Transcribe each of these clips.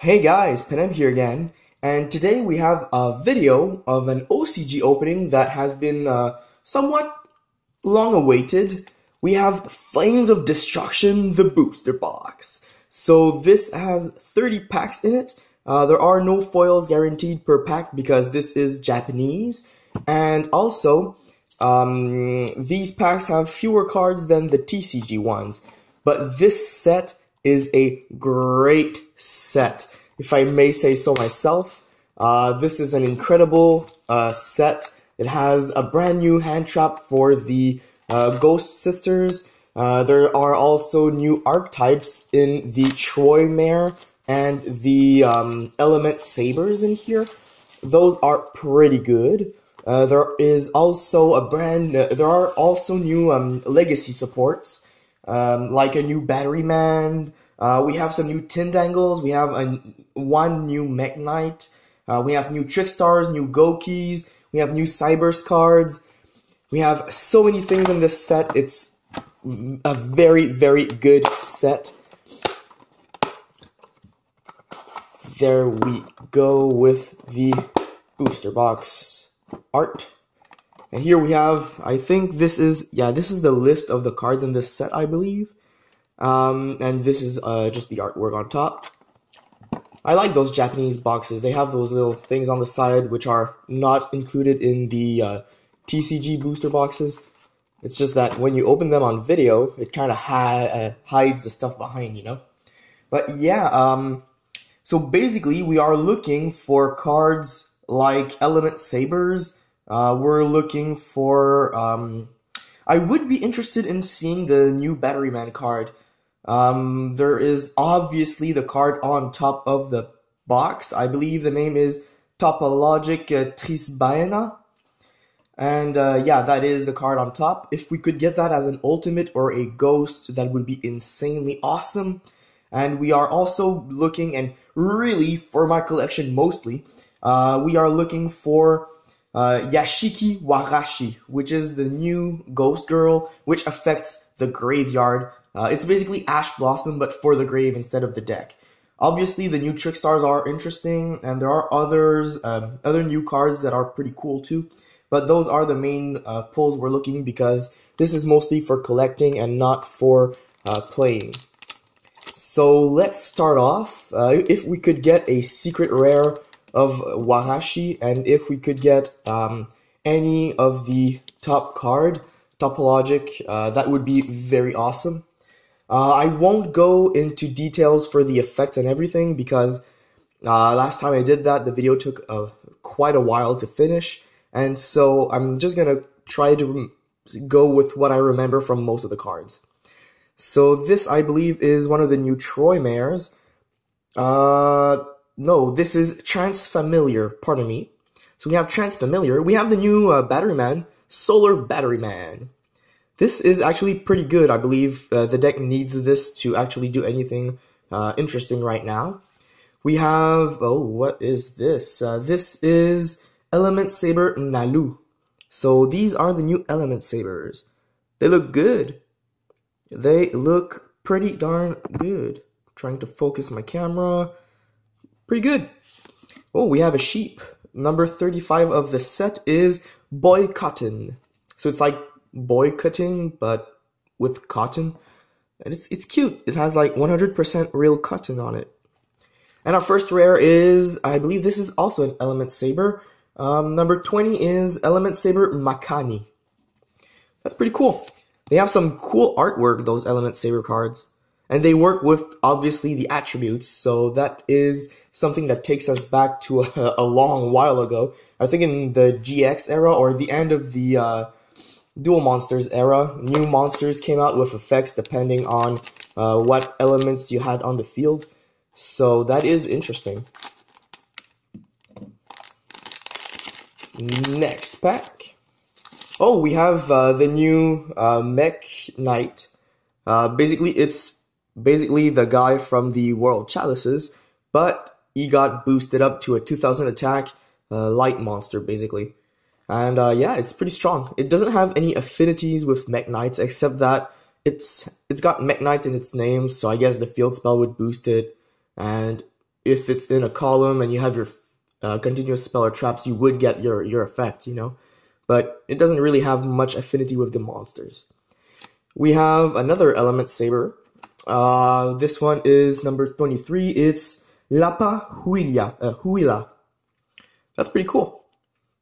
Hey guys, Pan-M here again, and today we have a video of an OCG opening that has been uh, somewhat long awaited. We have Flames of Destruction, the booster box. So this has 30 packs in it. Uh, there are no foils guaranteed per pack because this is Japanese, and also um, these packs have fewer cards than the TCG ones. But this set is a great set, if I may say so myself. Uh, this is an incredible uh, set. It has a brand new hand trap for the uh, Ghost Sisters. Uh, there are also new archetypes in the Troymare and the um, Element Sabers in here. Those are pretty good. Uh, there is also a brand. Uh, there are also new um, legacy supports, um, like a new Battery Man. Uh, we have some new Tindangles. We have a one new Mekk-Knight. Uh, we have new Trickstars, new Gokis. We have new Cyberse cards. We have so many things in this set. It's a very, very good set. There we go with the booster box art. And here we have, I think this is, yeah, this is the list of the cards in this set, I believe. Um, and this is uh, just the artwork on top. I like those Japanese boxes. They have those little things on the side which are not included in the uh, TCG booster boxes. It's just that when you open them on video, it kind of uh, hides the stuff behind, you know? But yeah, um, so basically we are looking for cards like Element Sabers. Uh, we're looking for, um, I would be interested in seeing the new Battery Man card. Um, there is obviously the card on top of the box. I believe the name is Topologic uh, Trisbaena. And uh, yeah, that is the card on top. If we could get that as an ultimate or a ghost, that would be insanely awesome. And we are also looking, and really for my collection mostly, uh, we are looking for uh, Yashiki Warashi, which is the new ghost girl, which affects the graveyard. Uh, it's basically Ash Blossom, but for the grave instead of the deck. Obviously, the new Trick Stars are interesting, and there are others, um, other new cards that are pretty cool too. But those are the main uh, pulls we're looking because this is mostly for collecting and not for uh, playing. So let's start off. Uh, if we could get a secret rare of Warashi, and if we could get um, any of the top card, Topologic, uh, that would be very awesome. Uh, I won't go into details for the effects and everything because uh, last time I did that, the video took quite a while to finish. And so I'm just gonna try to go with what I remember from most of the cards. So this, I believe, is one of the new Troymares. Uh, no, this is Transfamiliar, pardon me. So we have Transfamiliar. We have the new uh, Battery Man, Solar Battery Man. This is actually pretty good. I believe uh, the deck needs this to actually do anything uh, interesting right now. We have, oh, what is this? Uh, this is Element Saber Nalu. So these are the new Element Sabers. They look good. They look pretty darn good. trying to focus my camera. Pretty good. Oh, we have a sheep. Number 35 of the set is Boy Cotton. So it's like boycotting, but with cotton. And it's, it's cute. It has like 100% real cotton on it. And our first rare is, I believe this is also an Element Saber. Um, number 20 is Element Saber Makani. That's pretty cool. They have some cool artwork, those Element Saber cards. And they work with, obviously, the attributes, so that is something that takes us back to a, a long while ago. I think in the GX era, or the end of the uh, Duel Monsters era, new monsters came out with effects depending on uh, what elements you had on the field. So that is interesting. Next pack. Oh, we have uh, the new uh, Mech Knight. Uh, basically, it's basically the guy from the World Chalices, but he got boosted up to a 2000 attack uh, light monster, basically. And uh, yeah, it's pretty strong. It doesn't have any affinities with Mekk-Knights except that it's it's got Mekk-Knight in its name, so I guess the field spell would boost it, and if it's in a column and you have your uh, continuous spell or traps, you would get your your effect, you know. But it doesn't really have much affinity with the monsters. We have another element saber. Uh, this one is number 23. It's Lapa Huila. Uh, Huila. That's pretty cool.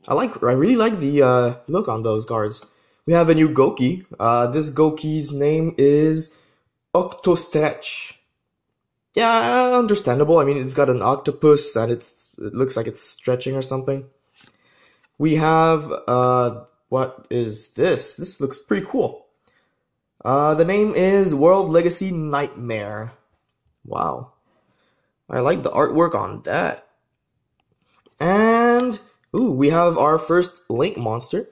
I like. I really like the uh, look on those guards. We have a new Goki. Uh, this Goki's name is Octostretch. Yeah, understandable. I mean, it's got an octopus and it's it looks like it's stretching or something. We have uh, what is this? This looks pretty cool. Uh, the name is World Legacy Nightmare. Wow, I like the artwork on that. And ooh, we have our first Link monster.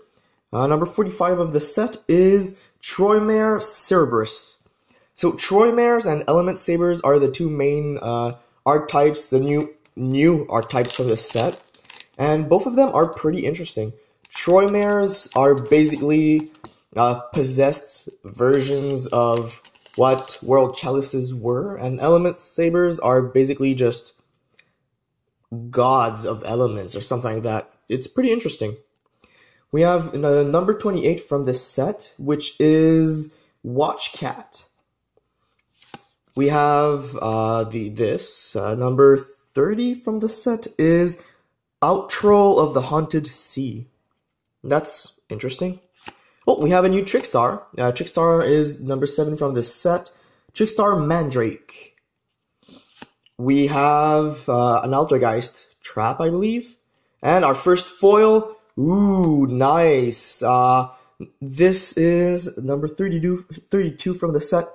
Uh, number forty-five of the set is Troymare Cerberus. So Troymares and Element Sabers are the two main uh, archetypes, the new new archetypes for this set, and both of them are pretty interesting. Troymares are basically uh, possessed versions of what World Chalices were, and Element Sabers are basically just gods of elements or something like that. It's pretty interesting. We have uh, number 28 from this set, which is Watch Cat we have uh, the this uh, number 30 from the set is Outro of the Haunted Sea. That's interesting. Oh, we have a new Trickstar. Uh, Trickstar is number 7 from this set. Trickstar Mandrake. We have uh, an Altergeist Trap, I believe. And our first foil. Ooh, nice. Uh, this is number 32, 32 from the set.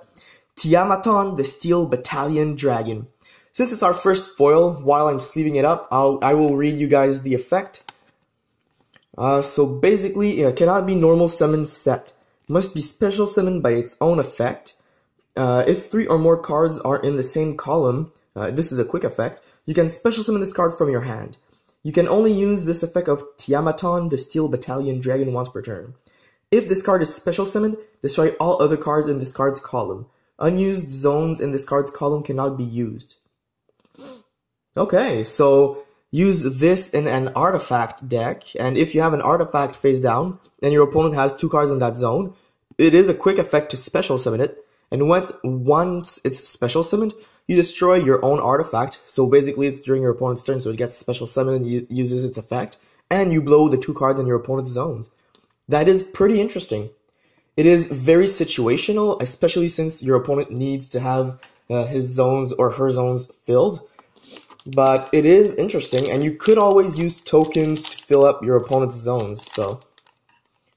Tiamaton the Steel Battalion Dragon. Since it's our first foil, while I'm sleeving it up, I'll, I will read you guys the effect. Uh, so basically, it cannot be normal summon set. Must be special summoned by its own effect. Uh, if three or more cards are in the same column, uh, this is a quick effect, you can special summon this card from your hand. You can only use this effect of Tiamaton, the Steel Battalion Dragon once per turn. If this card is special summoned, destroy all other cards in this card's column. Unused zones in this card's column cannot be used. Okay, so use this in an artifact deck, and if you have an artifact face down, and your opponent has two cards in that zone, it is a quick effect to special summon it, and once, once it's special summoned, you destroy your own artifact, so basically it's during your opponent's turn, so it gets special summoned and uses its effect, and you blow the two cards in your opponent's zones. That is pretty interesting. It is very situational, especially since your opponent needs to have uh, his zones or her zones filled. But it is interesting, and you could always use tokens to fill up your opponent's zones. So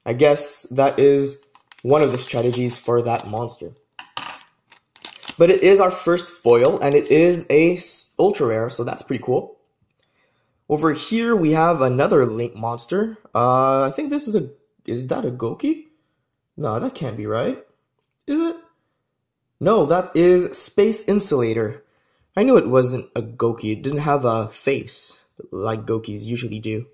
I guess that is one of the strategies for that monster. But it is our first foil, and it is a ultra rare, so that's pretty cool. Over here we have another Link monster. Uh, I think this is a is that a Goki? No, that can't be right. Is it? No, that is Space Insulator. I knew it wasn't a Goki. It didn't have a face, like Gokis usually do.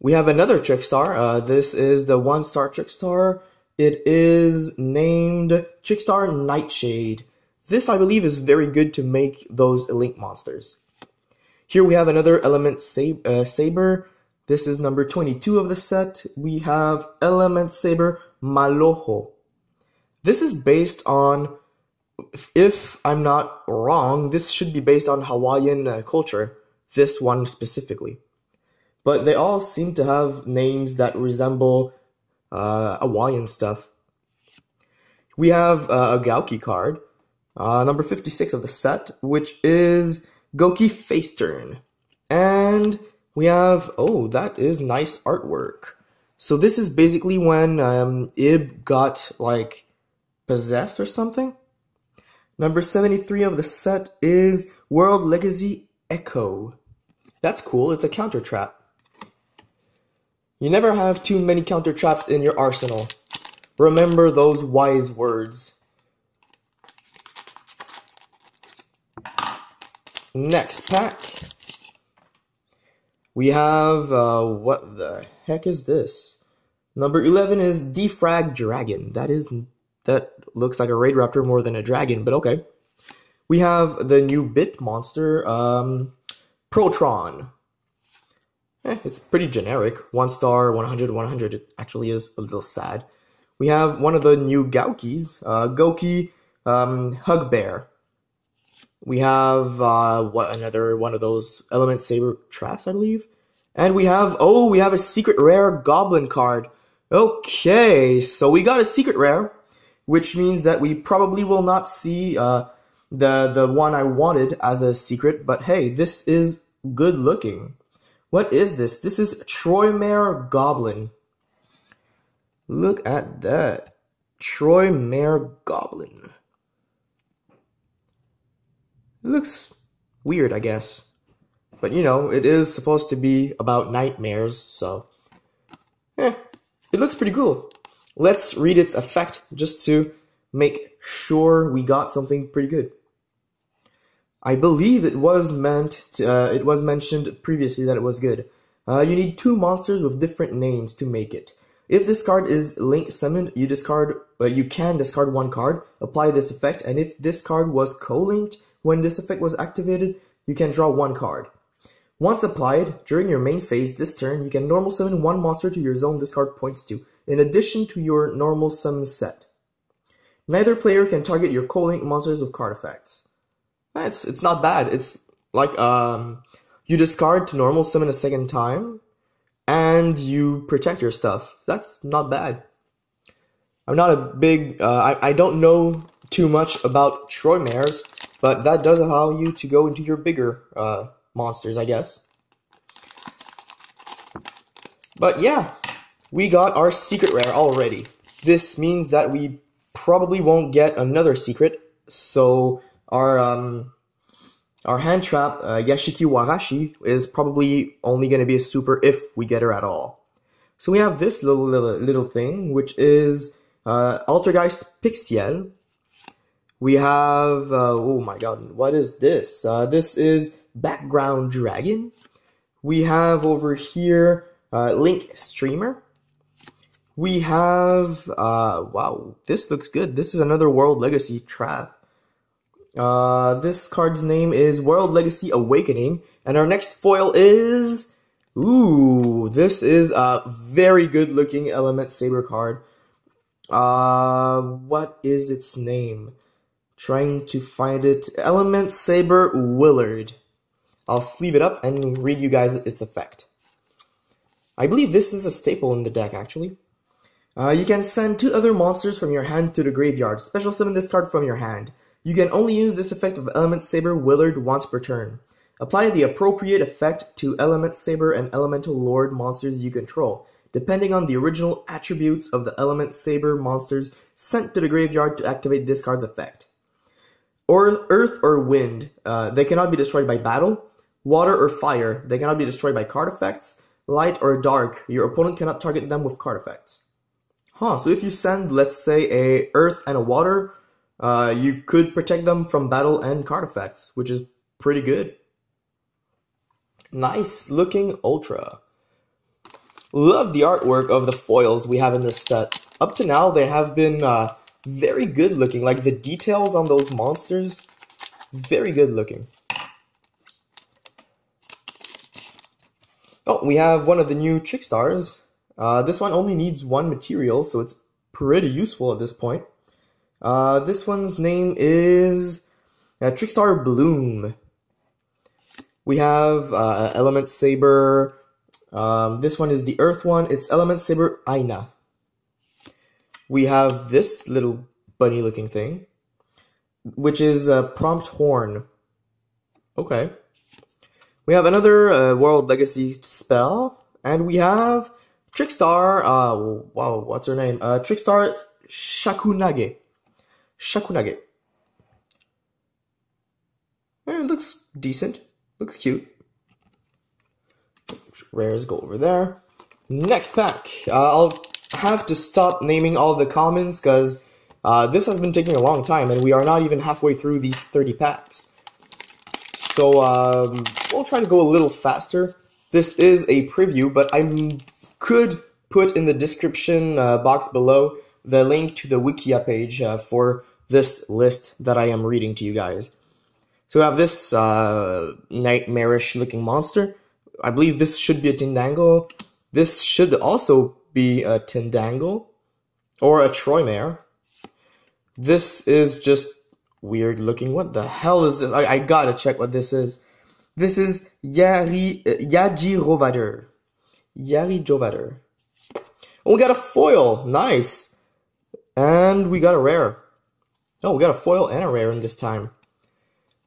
We have another Trickstar. Uh, this is the one-star Trickstar. It is named Trickstar Nightshade. This, I believe, is very good to make those Link monsters. Here we have another Element sab uh, Saber. This is number 22 of the set. We have Element Saber Malojo. This is based on, if I'm not wrong, this should be based on Hawaiian uh, culture, this one specifically. But they all seem to have names that resemble uh, Hawaiian stuff. We have uh, a Gouki card, uh, number 56 of the set, which is Goki Face Turn. And we have, oh, that is nice artwork. So this is basically when um, Ib got like possessed or something. Number 73 of the set is World Legacy Echo. That's cool, it's a counter trap. You never have too many counter traps in your arsenal. Remember those wise words. Next pack. We have, uh, what the heck is this? Number 11 is Defrag Dragon. That is, that looks like a Raid Raptor more than a dragon, but okay. we have the new bit monster, um, Protron. Eh, it's pretty generic. One star, 100, 100. It actually is a little sad. We have one of the new Gaukis, uh, Gouki um, Hugbear. We have uh, what another one of those Element Saber traps, I believe. And we have oh, we have a secret rare Goblin card. Okay, so we got a secret rare, which means that we probably will not see uh, the the one I wanted as a secret. But hey, this is good looking. What is this? This is Troymare Goblin. Look at that. Troymare Goblin. It looks weird, I guess. But you know, it is supposed to be about nightmares, so. Eh, it looks pretty cool. Let's read its effect just to make sure we got something pretty good. I believe it was meant to, uh, it was mentioned previously that it was good. Uh, you need two monsters with different names to make it. If this card is link summoned, you discard uh, you can discard one card, apply this effect, and if this card was co-linked when this effect was activated, you can draw one card. Once applied, during your main phase this turn, you can normal summon one monster to your zone this card points to, in addition to your normal summon set. Neither player can target your co-link monsters with card effects. It's it's not bad. It's like um you discard to normal summon a second time and you protect your stuff. That's not bad. I'm not a big uh, I, I don't know too much about Troymares, but that does allow you to go into your bigger uh, monsters, I guess. But yeah, we got our secret rare already. This means that we probably won't get another secret, so our um, our hand trap, uh, Yashiki Warashi, is probably only going to be a super if we get her at all. So we have this little little, little thing, which is uh, Altergeist Pixiel. We have, uh, oh my god, what is this? Uh, this is Background Dragon. We have over here uh, Link Streamer. We have, uh, wow, this looks good. This is another World Legacy trap. Uh, this card's name is World Legacy Awakening, and our next foil is. Ooh, this is a very good looking Element Saber card. Uh, what is its name? Trying to find it. Element Saber Willard. I'll sleeve it up and read you guys its effect. I believe this is a staple in the deck, actually. Uh, you can send two other monsters from your hand to the graveyard. Special summon this card from your hand. You can only use this effect of Element Saber Willard once per turn. Apply the appropriate effect to Element Saber and Elemental Lord monsters you control, depending on the original attributes of the Element Saber monsters sent to the graveyard to activate this card's effect. Or Earth or Wind, uh, they cannot be destroyed by battle. Water or Fire, they cannot be destroyed by card effects. Light or Dark, your opponent cannot target them with card effects. Huh, so if you send, let's say, a Earth and a Water, uh, you could protect them from battle and card effects, which is pretty good. Nice looking Ultra. Love the artwork of the foils we have in this set. Up to now, they have been uh, very good looking. Like the details on those monsters, very good looking. Oh, we have one of the new Trickstars. Uh, this one only needs one material, so it's pretty useful at this point. Uh, this one's name is uh, Trickstar Bloom. We have uh, Element Saber. Um, this one is the Earth one. It's Element Saber Aina. We have this little bunny looking thing, which is a Prompt Horn. Okay. We have another uh, World Legacy spell, and we have Trickstar. Uh, wow, what's her name? Uh, Trickstar Shakunage. Shakunage. Eh, it looks decent. Looks cute. Rares go over there. Next pack. Uh, I'll have to stop naming all the commons because uh, this has been taking a long time and we are not even halfway through these 30 packs. So um, we'll try to go a little faster. This is a preview, but I could put in the description uh, box below the link to the Wikia page uh, for this list that I am reading to you guys. So we have this uh, nightmarish looking monster. I believe this should be a Tindango. This should also be a Tindango or a Troymare. This is just weird looking. What the hell is this? I, I gotta check what this is. This is Yari uh, Yajirovader. Yajirovader. Oh, we got a foil. Nice. And we got a rare. Oh, we got a foil and a rare in this time.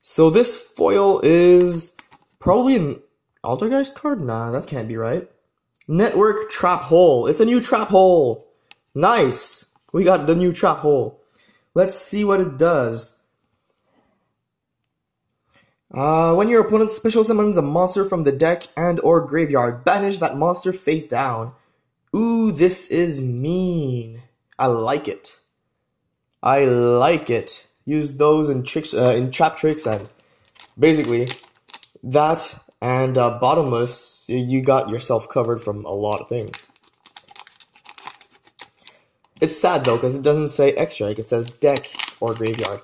So this foil is probably an Altergeist card? Nah, that can't be right. Network Trap Hole. It's a new Trap Hole. Nice. We got the new Trap Hole. Let's see what it does. Uh, when your opponent special summons a monster from the deck and or graveyard, banish that monster face down. Ooh, this is mean. I like it. I like it. Use those in tricks, uh, in trap tricks, and basically that and uh, bottomless. You got yourself covered from a lot of things. It's sad though because it doesn't say extra. Like it says deck or graveyard.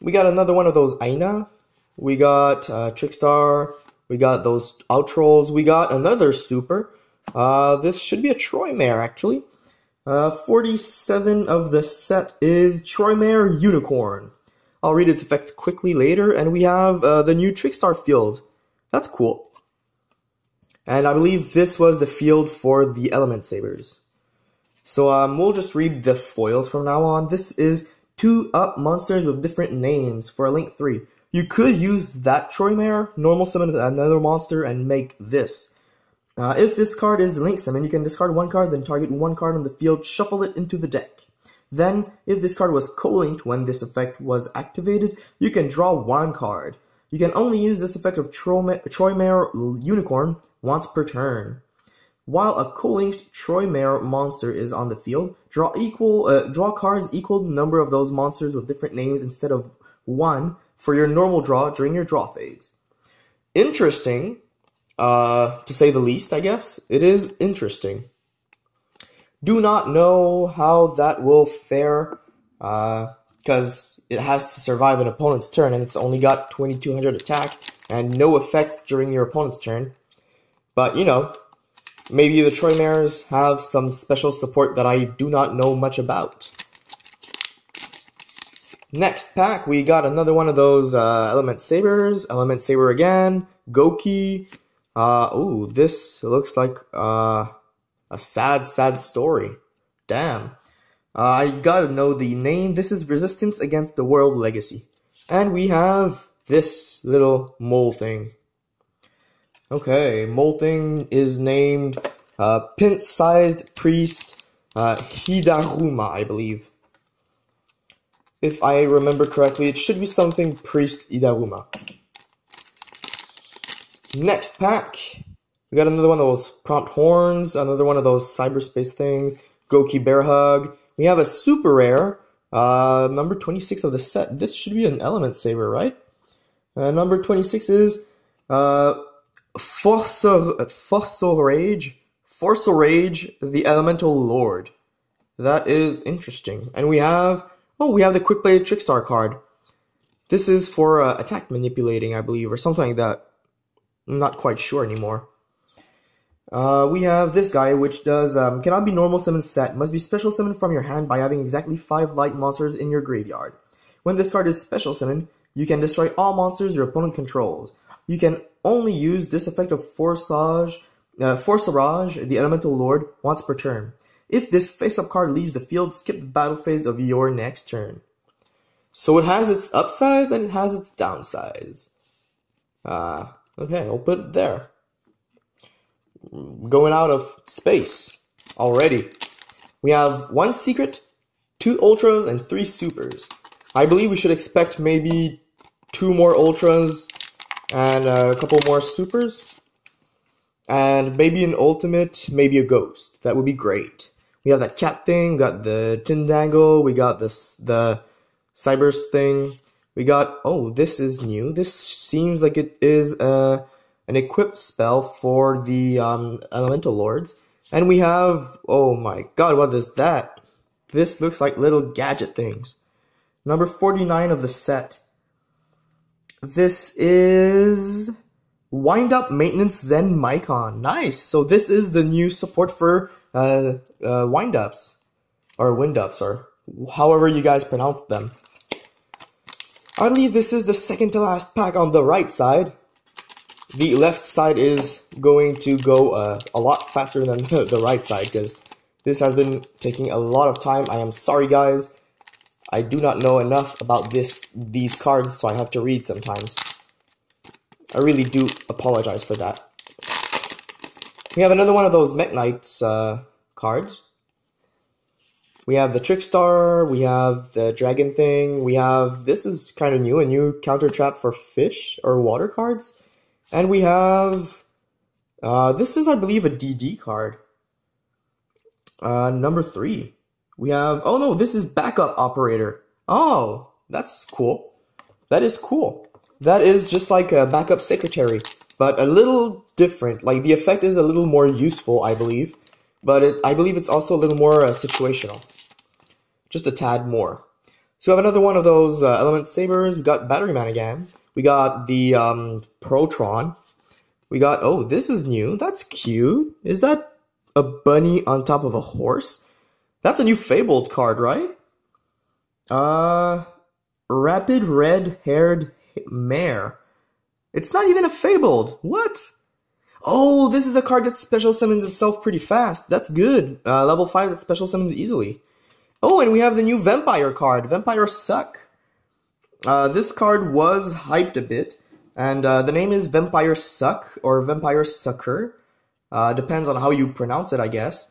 We got another one of those Aina. We got uh, Trickstar. We got those Outrolls. We got another super. Uh, this should be a Troymare actually. Uh, 47 of the set is Troymare Unicorn. I'll read its effect quickly later, and we have uh, the new Trickstar field. That's cool. And I believe this was the field for the Element Sabers. So um, we'll just read the foils from now on. This is two up monsters with different names for a Link 3. You could use that Troymare, normal summon another monster, and make this. Uh, if this card is Link Summon, you can discard one card, then target one card on the field, shuffle it into the deck. Then, if this card was co-linked when this effect was activated, you can draw one card. You can only use this effect of Troymare Unicorn once per turn. While a co-linked Troymare monster is on the field, draw equal uh, draw cards equal number of those monsters with different names instead of one for your normal draw during your draw phase. Interesting, uh, to say the least, I guess. It is interesting. Do not know how that will fare, because uh, it has to survive an opponent's turn, and it's only got 2200 attack and no effects during your opponent's turn. But, you know, maybe the Troymares have some special support that I do not know much about. Next pack, we got another one of those uh, Element Sabers, Element Saber again, Goki, uh, ooh, this looks like uh, a sad, sad story. Damn. Uh, I gotta know the name. This is Resistance Against the World Legacy. And we have this little mole thing. Okay, mole thing is named uh, Pint-Sized Priest uh, Hidaruma, I believe. If I remember correctly, it should be something Priest Hidaruma. Next pack, we got another one of those prompt horns, another one of those cyberspace things, Goki Bear Hug. We have a super rare, uh, number 26 of the set. This should be an element saber, right? Uh, number 26 is uh, Force, Force Rage, the Elemental Lord. That is interesting. And we have, oh, we have the Quick Play Trickstar card. This is for uh, attack manipulating, I believe, or something like that. I'm not quite sure anymore. Uh, we have this guy, which does, um, cannot be normal summon set, must be special summoned from your hand by having exactly 5 light monsters in your graveyard. When this card is special summoned, you can destroy all monsters your opponent controls. You can only use this effect of Forçage, uh, Forcerage, the Elemental Lord, once per turn. If this face-up card leaves the field, skip the battle phase of your next turn. So it has its upsides and it has its downsides. Uh, Okay, we'll put it there. Going out of space already. We have one secret, two ultras, and three supers. I believe we should expect maybe two more ultras and a couple more supers. And maybe an ultimate, maybe a ghost. That would be great. We have that cat thing, got the Tindangle, we got this the Cyberse thing, we got, oh, this is new. This seems like it is uh, an equipped spell for the um, Elemental Lords. And we have, oh my god, what is that? This looks like little gadget things. Number 49 of the set. This is Wind Up Maintenance Zen Micon. Nice. So this is the new support for uh, uh, wind ups or wind ups or however you guys pronounce them. I believe this is the second to last pack on the right side. The left side is going to go uh, a lot faster than the right side because this has been taking a lot of time. I am sorry guys. I do not know enough about this these cards, so I have to read sometimes. I really do apologize for that. We have another one of those Mekk-Knights uh, cards. We have the Trickstar, we have the Dragon thing, we have, this is kind of new, a new counter trap for fish or water cards. And we have, uh, this is, I believe, a DD card. Uh, number three. We have, oh no, this is backup operator. Oh, that's cool. That is cool. That is just like a backup secretary, but a little different. Like the effect is a little more useful, I believe, but it, I believe it's also a little more uh, situational. Just a tad more. So we have another one of those uh, element sabers. We got Battery Man again. We got the um, Protron. We got, oh, this is new. That's cute. Is that a bunny on top of a horse? That's a new Fabled card, right? Uh, Rapid Red Haired Mare. It's not even a Fabled. What? Oh, this is a card that special summons itself pretty fast. That's good. Uh, level 5 that special summons easily. Oh, and we have the new Vampire card. Vampire Suck. Uh, this card was hyped a bit, and uh, the name is Vampire Suck or Vampire Sucker. Uh, depends on how you pronounce it, I guess.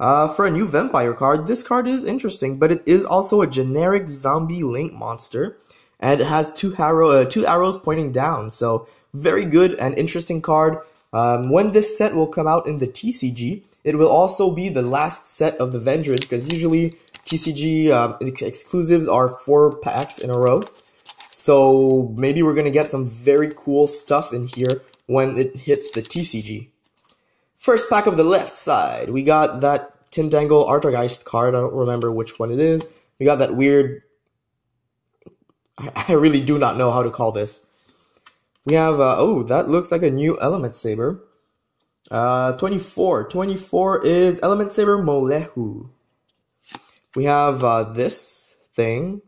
Uh, for a new Vampire card, this card is interesting, but it is also a generic zombie link monster and it has two arrow uh, two arrows pointing down. So very good and interesting card. Um, when this set will come out in the TCG, it will also be the last set of the Vendred because usually TCG um, exclusives are four packs in a row. So maybe we're gonna get some very cool stuff in here when it hits the TCG. First pack of the left side, we got that Tindangle Altergeist card. I don't remember which one it is. We got that weird I really do not know how to call this. We have, uh, oh, that looks like a new Element Saber. Uh, 24. 24 is Element Saber Molehu. We have uh, this thing.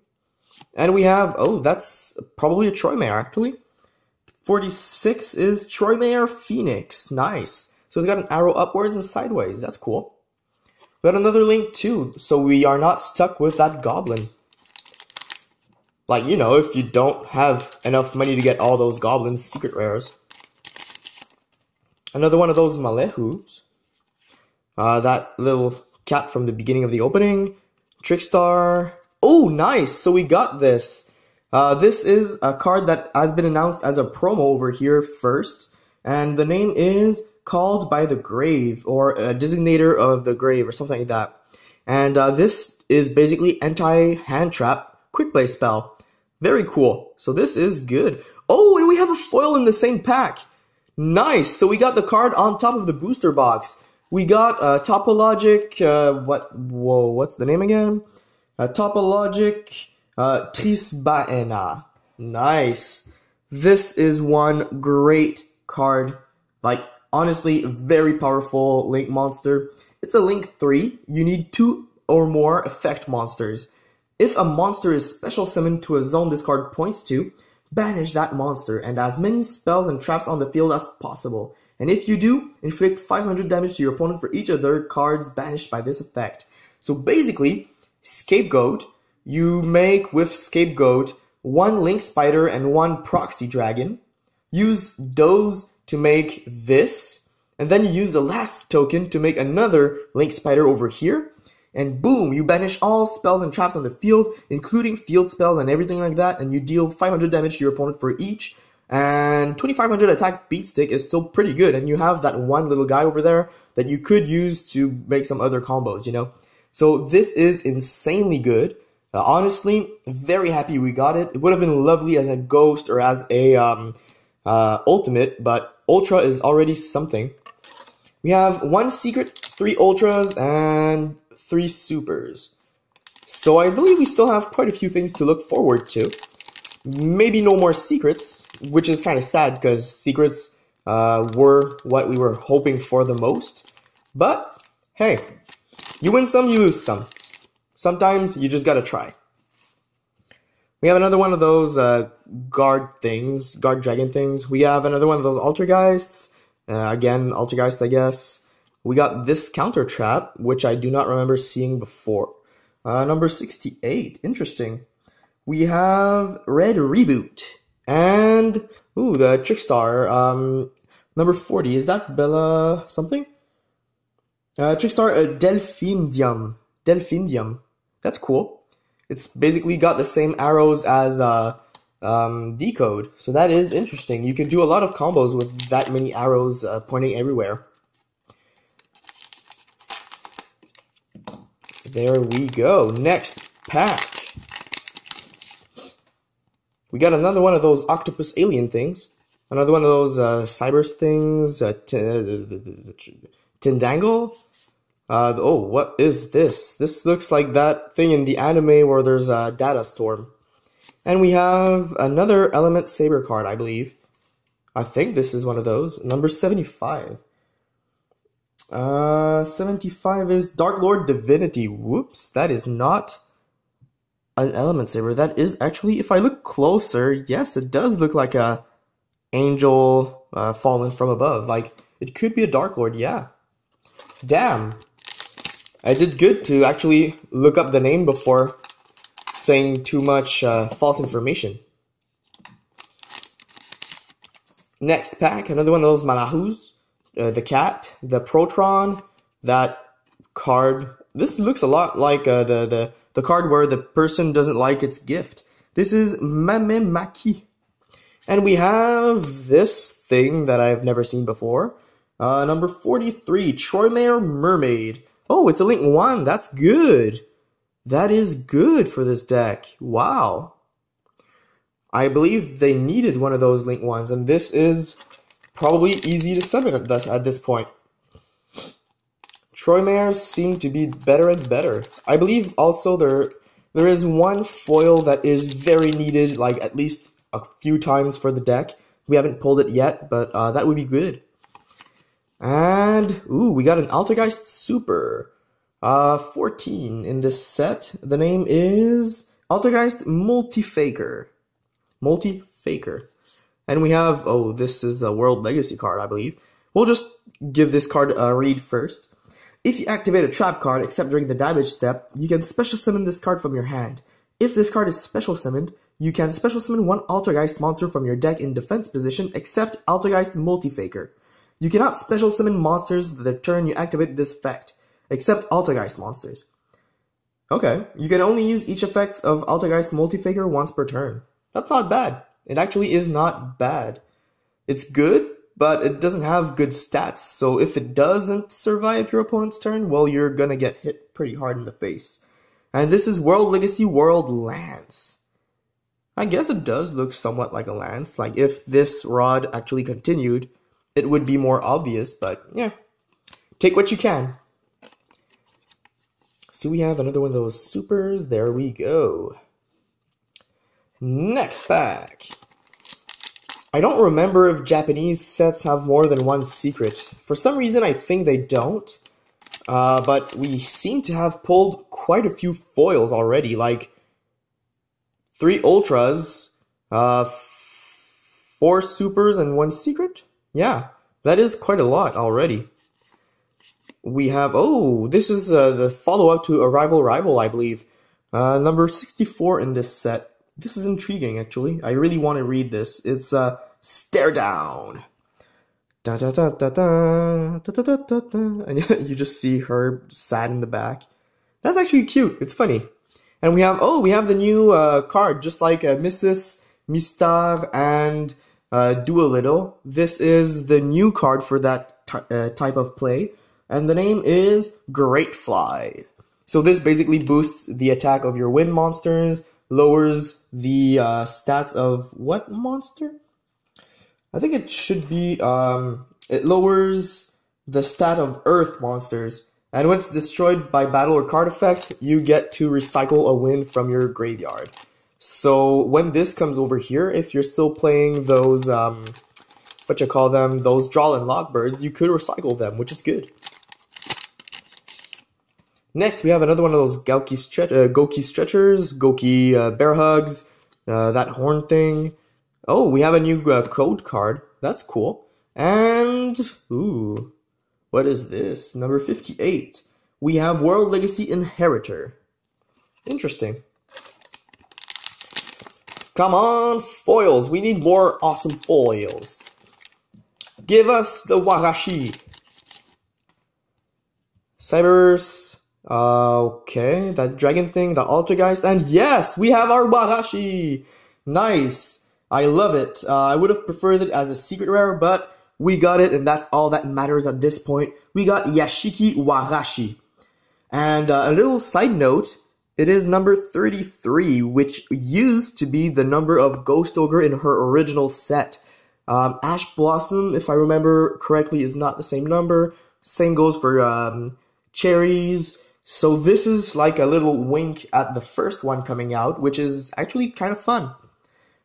And we have, oh, that's probably a Troymare, actually. 46 is Troymare Phoenix. Nice. So it's got an arrow upwards and sideways. That's cool. We got another link too, so we are not stuck with that goblin. Like, you know, if you don't have enough money to get all those goblins secret rares. Another one of those Malehus. Uh, that little cat from the beginning of the opening. Trickstar. Oh, nice. So we got this. Uh, this is a card that has been announced as a promo over here first. And the name is Called by the Grave, or a designator of the grave, or something like that. And uh, this is basically anti-hand trap quick play spell. Very cool. So this is good. Oh, and we have a foil in the same pack. Nice. So we got the card on top of the booster box. We got uh, Topologic, uh, what, whoa, what's the name again? Uh, Topologic uh, Trisbaena. Nice. This is one great card. Like, honestly, very powerful Link monster. It's a Link 3. You need two or more effect monsters. If a monster is special summoned to a zone this card points to, banish that monster and as many spells and traps on the field as possible. And if you do, inflict 500 damage to your opponent for each of their cards banished by this effect. So basically, Scapegoat, you make with Scapegoat one Link Spider and one Proxy Dragon. Use those to make this, and then you use the last token to make another Link Spider over here, and boom, you banish all spells and traps on the field, including field spells and everything like that, and you deal 500 damage to your opponent for each. And 2500 attack beat stick is still pretty good, and you have that one little guy over there that you could use to make some other combos, you know? So this is insanely good. Uh, honestly, very happy we got it. It would have been lovely as a ghost or as a um, uh, ultimate, but ultra is already something. We have one secret, three ultras, and three supers. So I believe we still have quite a few things to look forward to. Maybe no more secrets, which is kind of sad because secrets uh, were what we were hoping for the most. But hey, you win some, you lose some. Sometimes you just gotta try. We have another one of those uh, guard things, guard dragon things. We have another one of those altergeists. Uh, again, altergeist, I guess. We got this counter trap, which I do not remember seeing before. Uh, number 68, interesting. We have Red Reboot. And, ooh, the Trickstar, um, number 40. Is that Bella something? Uh, Trickstar uh, Delphindium. Delphindium. That's cool. It's basically got the same arrows as uh, um, Decode. So that is interesting. You can do a lot of combos with that many arrows uh, pointing everywhere. There we go. Next pack. We got another one of those octopus alien things. Another one of those uh, cyber things. Uh, Tindangle. Uh, oh, what is this? This looks like that thing in the anime where there's a data storm. And we have another Element Saber card, I believe. I think this is one of those. Number 75. Uh, 75 is Dark Lord Divinity. Whoops, that is not an Element Saber. That is actually, if I look closer, yes, it does look like a angel uh, fallen from above. Like, it could be a Dark Lord, yeah. Damn. I did good to actually look up the name before saying too much uh, false information. Next pack, another one of those Malahus. Uh, the cat, the Protron, that card. This looks a lot like uh, the, the, the card where the person doesn't like its gift. This is Mamemaki. And we have this thing that I've never seen before. Uh, number 43, Troymare Mermaid. Oh, it's a Link 1. That's good. That is good for this deck. Wow. I believe they needed one of those Link 1s, and this is probably easy to summon at this, at this point. Troymares seem to be better and better. I believe also there there is one foil that is very needed, like at least a few times for the deck. We haven't pulled it yet, but uh, that would be good. And, ooh, we got an Altergeist Super. Uh, 14 in this set. The name is Altergeist Multifaker. Multifaker. And we have, oh, this is a World Legacy card, I believe. We'll just give this card a read first. If you activate a trap card except during the damage step, you can special summon this card from your hand. If this card is special summoned, you can special summon one Altergeist monster from your deck in defense position except Altergeist Multifaker. You cannot special summon monsters the turn you activate this effect, except Altergeist monsters. Okay, you can only use each effect of Altergeist Multifaker once per turn. That's not bad. It actually is not bad. It's good, but it doesn't have good stats, so if it doesn't survive your opponent's turn, well, you're gonna get hit pretty hard in the face. And this is World Legacy World Lance. I guess it does look somewhat like a lance. Like if this rod actually continued, it would be more obvious, but yeah, take what you can. So we have another one of those supers. There we go. Next pack. I don't remember if Japanese sets have more than one secret. For some reason, I think they don't. Uh, but we seem to have pulled quite a few foils already, like three ultras, uh, four supers, and one secret. Yeah, that is quite a lot already. We have, oh, this is uh, the follow-up to Arrival Rival, I believe. Uh, number 64 in this set. This is intriguing, actually. I really want to read this. It's uh, Stare Down. Da, da, da, da, da, da, da, da, da, And you just see her sad in the back. That's actually cute. It's funny. And we have, oh, we have the new uh, card, just like uh, Mrs. Mistar and uh, do a little. This is the new card for that uh, type of play, and the name is Great Fly. So this basically boosts the attack of your wind monsters, lowers the uh, stats of what monster? I think it should be, um, it lowers the stat of earth monsters, and when it's destroyed by battle or card effect, you get to recycle a wind from your graveyard. So when this comes over here, if you're still playing those, um, what you call them, those draw and lock birds, you could recycle them, which is good. Next, we have another one of those Gouki stretch, uh, Goki stretchers, Goki uh, bear hugs, uh, that horn thing. Oh, we have a new uh, code card. That's cool. And, ooh, what is this? Number 58. We have World Legacy Inheritor. Interesting. Come on, foils. We need more awesome foils. Give us the Warashi. Cyberse. Uh, okay, that dragon thing, the Altergeist, and yes, we have our Warashi! Nice! I love it. Uh, I would have preferred it as a secret rare, but we got it, and that's all that matters at this point. We got Yashiki Warashi. And uh, a little side note, it is number 33, which used to be the number of Ghost Ogre in her original set. Um, Ash Blossom, if I remember correctly, is not the same number. Same goes for um, Cherries. So this is like a little wink at the first one coming out, which is actually kind of fun.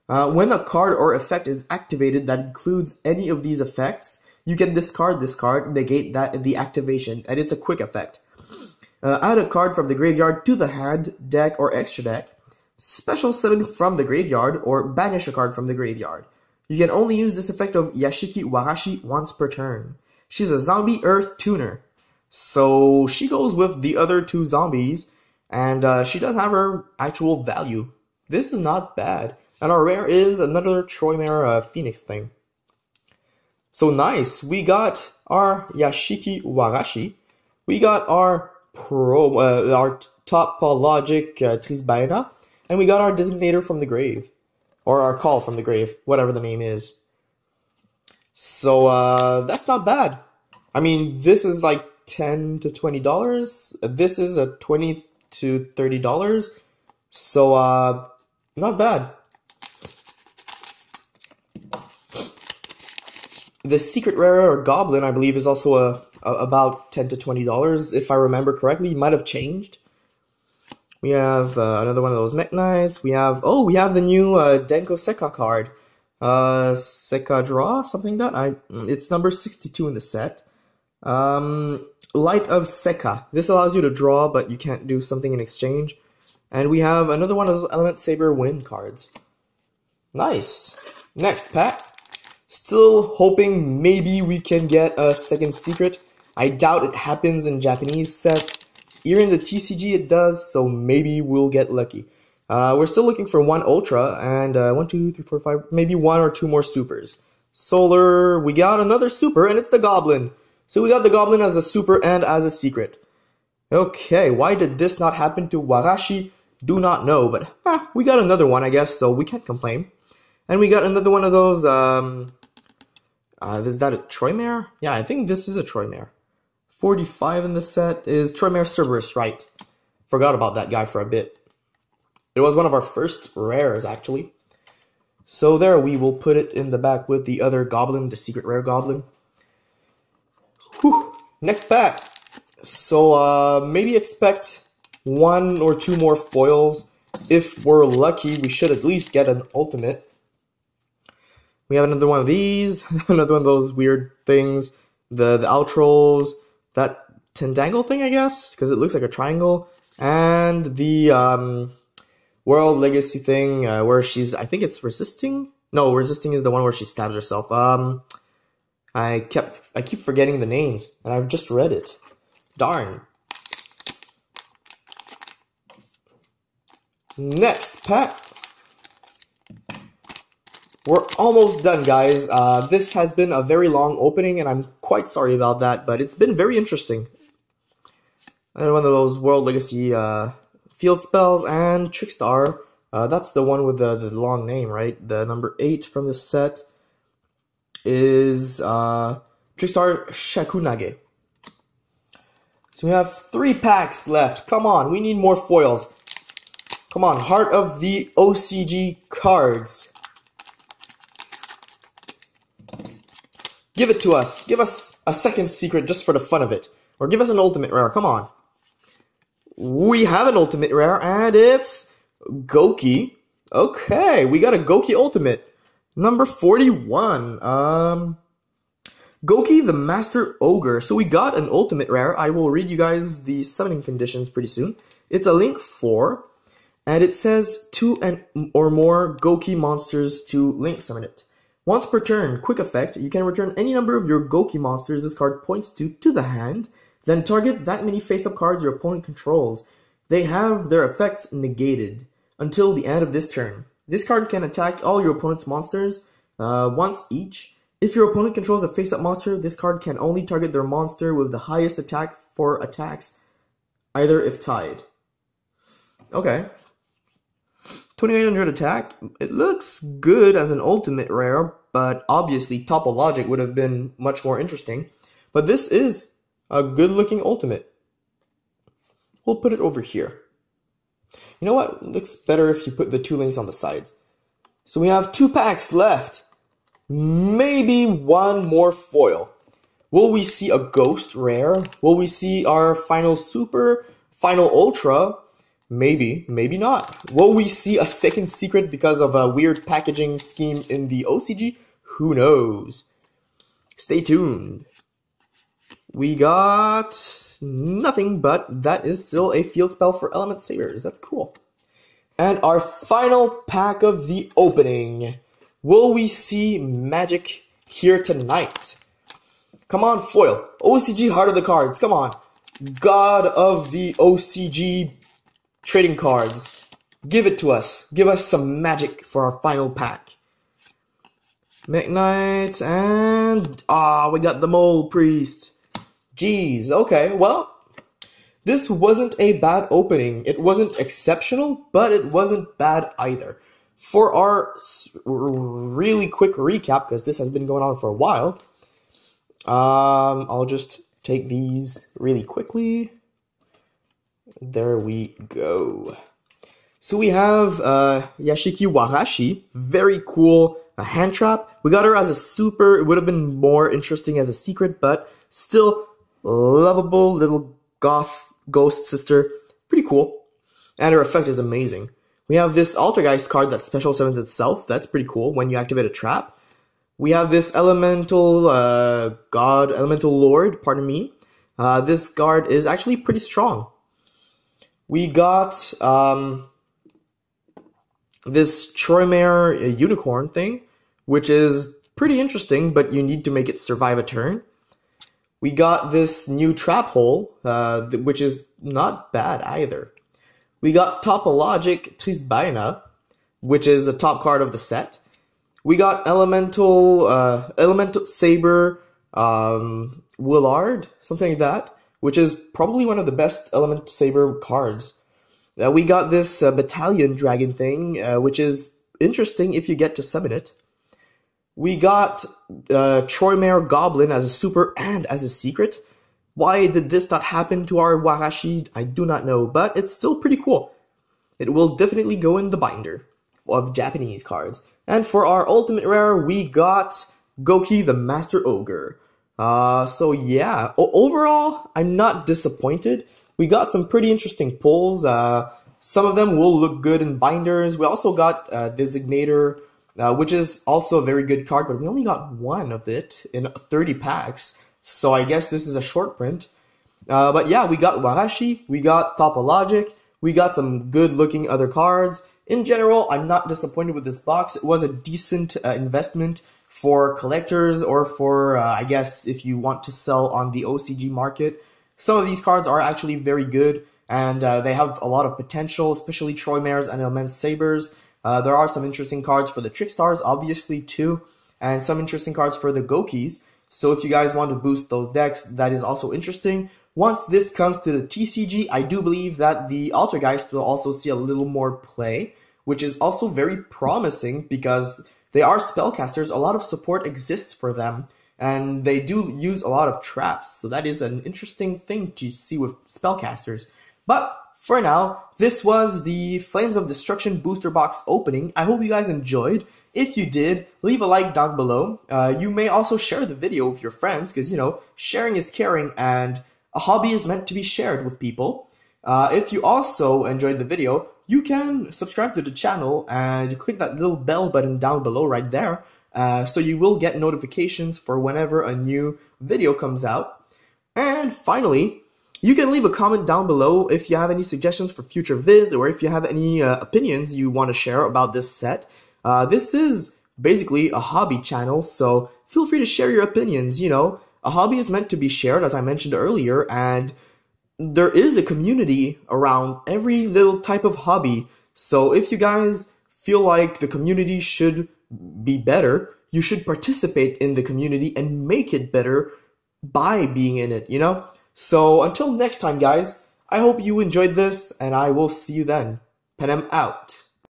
Uh, when a card or effect is activated that includes any of these effects, you can discard this card, negate that in the activation, and it's a quick effect. Uh, add a card from the graveyard to the hand, deck, or extra deck. Special summon from the graveyard, or banish a card from the graveyard. You can only use this effect of Yashiki Warashi once per turn. She's a zombie earth tuner. So she goes with the other two zombies, and uh, she does have her actual value. This is not bad. And our rare is another Troymare uh, Phoenix thing. So nice. We got our Yashiki Warashi. We got our Pro, uh, our Topologic uh, Trisbaena. And we got our Designator from the grave. Or our Call from the grave, whatever the name is. So uh, that's not bad. I mean, this is like 10 to 20 dollars this is a 20 to 30 dollars so uh not bad the secret rare or goblin i believe is also a about 10 to 20 dollars if i remember correctly it might have changed we have uh, another one of those Mekk-Knights we have oh we have the new uh, Denko Sekka card uh Sekka draw something that i it's number 62 in the set um Light of Sekka This allows you to draw, but you can't do something in exchange. And we have another one of those Element Saber Wind cards. Nice. Next pack. Still hoping maybe we can get a second secret. I doubt it happens in Japanese sets. Here in the TCG it does, so maybe we'll get lucky. Uh, we're still looking for one Ultra, and uh, one, two, three, four, five, maybe one or two more Supers. Solar, we got another Super, and it's the Goblin. So we got the Goblin as a super and as a secret. Okay, why did this not happen to Warashi? Do not know, but eh, we got another one, I guess, so we can't complain. And we got another one of those, um, uh, is that a Troymare? Yeah, I think this is a Troymare. 45 in the set is Troymare Cerberus, right? Forgot about that guy for a bit. It was one of our first rares, actually. So there, we will put it in the back with the other Goblin, the secret rare Goblin. Whew. Next pack. So uh, maybe expect one or two more foils. If we're lucky, we should at least get an ultimate. We have another one of these, another one of those weird things. The the outros, that Tindangle thing, I guess, because it looks like a triangle, and the um, World Legacy thing uh, where she's, I think it's resisting. No, resisting is the one where she stabs herself. Um, I kept I keep forgetting the names, and I've just read it. Darn. Next pack. We're almost done, guys. Uh, this has been a very long opening, and I'm quite sorry about that, but it's been very interesting. And one of those World Legacy uh, field spells and Trickstar. Uh, that's the one with the, the long name, right? The number 8 from the set is uh, Trickstar Shakunage. So we have three packs left. Come on, we need more foils. Come on, Heart of the OCG cards. Give it to us. Give us a second secret just for the fun of it. Or give us an ultimate rare. Come on. We have an ultimate rare, and it's Goki. Okay, we got a Goki Ultimate. Number 41. Um, Goki the Master Ogre. So we got an Ultimate Rare. I will read you guys the summoning conditions pretty soon. It's a Link 4, and it says two and or more Goki monsters to Link summon it. Once per turn, quick effect, you can return any number of your Goki monsters this card points to to the hand, then target that many face-up cards your opponent controls. They have their effects negated until the end of this turn. This card can attack all your opponent's monsters uh, once each. If your opponent controls a face-up monster, this card can only target their monster with the highest attack for attacks, either if tied. Okay. 2800 attack. It looks good as an ultimate rare, but obviously Topologic would have been much more interesting. But this is a good looking ultimate. We'll put it over here. You know what? It looks better if you put the two links on the sides. So we have two packs left. Maybe one more foil. Will we see a ghost rare? Will we see our final super, final ultra? Maybe, maybe not. Will we see a second secret because of a weird packaging scheme in the OCG? Who knows? Stay tuned. We got nothing, but that is still a field spell for Element Sabers. That's cool. And our final pack of the opening. Will we see magic here tonight? Come on, foil. OCG Heart of the Cards. Come on. God of the OCG trading cards. Give it to us. Give us some magic for our final pack. Mekk-Knight and ah, we got the Mole Priest. Jeez, okay, well, this wasn't a bad opening. It wasn't exceptional, but it wasn't bad either. For our really quick recap, because this has been going on for a while, um, I'll just take these really quickly. There we go. So we have uh, Yashiki Warashi, very cool a hand trap. We got her as a super. It would have been more interesting as a secret, but still lovable little goth ghost sister. Pretty cool. And her effect is amazing. We have this Altergeist card that special summons itself. That's pretty cool when you activate a trap. We have this Elemental uh, God, Elemental Lord, pardon me. Uh, this guard is actually pretty strong. We got um, this Troymare unicorn thing, which is pretty interesting, but you need to make it survive a turn. We got this new trap hole, uh, which is not bad either. We got Topologic Trisbaena, which is the top card of the set. We got Elemental, uh, Elemental Saber, um, Willard, something like that, which is probably one of the best Element Saber cards. Uh, we got this uh, Battalion Dragon thing, uh, which is interesting if you get to summon it. We got uh, Troymare Goblin as a super and as a secret. Why did this not happen to our Warashi? I do not know, but it's still pretty cool. It will definitely go in the binder of Japanese cards. And for our ultimate rare, we got Goki the Master Ogre. Uh, so yeah, o overall, I'm not disappointed. We got some pretty interesting pulls. Uh, some of them will look good in binders. We also got uh, Designator uh, which is also a very good card, but we only got one of it in 30 packs. So I guess this is a short print. Uh, but yeah, we got Warashi, we got Topologic, we got some good looking other cards. In general, I'm not disappointed with this box. It was a decent uh, investment for collectors or for, uh, I guess, if you want to sell on the OCG market. Some of these cards are actually very good and uh, they have a lot of potential, especially Troymares and Element Sabers. Uh, there are some interesting cards for the Trickstars, obviously, too, and some interesting cards for the Gokis. So if you guys want to boost those decks, that is also interesting. Once this comes to the TCG, I do believe that the Altergeist will also see a little more play, which is also very promising because they are spellcasters. A lot of support exists for them, and they do use a lot of traps. So that is an interesting thing to see with spellcasters. But for now, this was the Flames of Destruction booster box opening. I hope you guys enjoyed. If you did, leave a like down below. Uh, you may also share the video with your friends because, you know, sharing is caring and a hobby is meant to be shared with people. Uh, if you also enjoyed the video, you can subscribe to the channel and click that little bell button down below right there. Uh, so you will get notifications for whenever a new video comes out. And finally, you can leave a comment down below if you have any suggestions for future vids or if you have any uh, opinions you want to share about this set. Uh, this is basically a hobby channel, so feel free to share your opinions. You know, a hobby is meant to be shared, as I mentioned earlier, and there is a community around every little type of hobby. So if you guys feel like the community should be better, you should participate in the community and make it better by being in it, you know? So until next time, guys, I hope you enjoyed this, and I will see you then. Pan-M out.